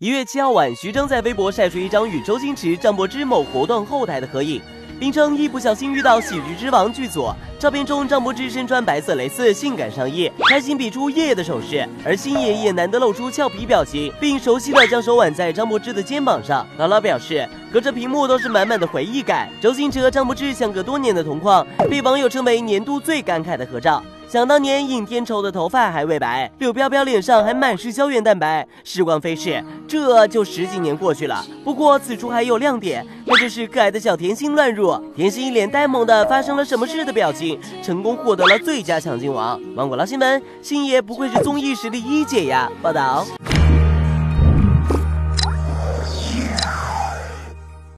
一月七号晚，徐峥在微博晒出一张与周星驰、张柏芝某活动后台的合影。并称一不小心遇到《喜剧之王》剧组。照片中，张柏芝身穿白色蕾丝，性感上衣，开心比出耶的手势，而星爷也难得露出俏皮表情，并熟悉的将手挽在张柏芝的肩膀上。姥姥表示，隔着屏幕都是满满的回忆感。周星驰和张柏芝相隔多年的同框，被网友称为年度最感慨的合照。想当年，尹天仇的头发还未白，柳飘飘脸上还满是胶原蛋白。时光飞逝，这就十几年过去了。不过此处还有亮点，那就是可爱的小甜心乱入。甜心一脸呆萌的发生了什么事的表情，成功获得了最佳抢镜王。芒果捞新闻，星爷不愧是综艺实力一姐呀！报道。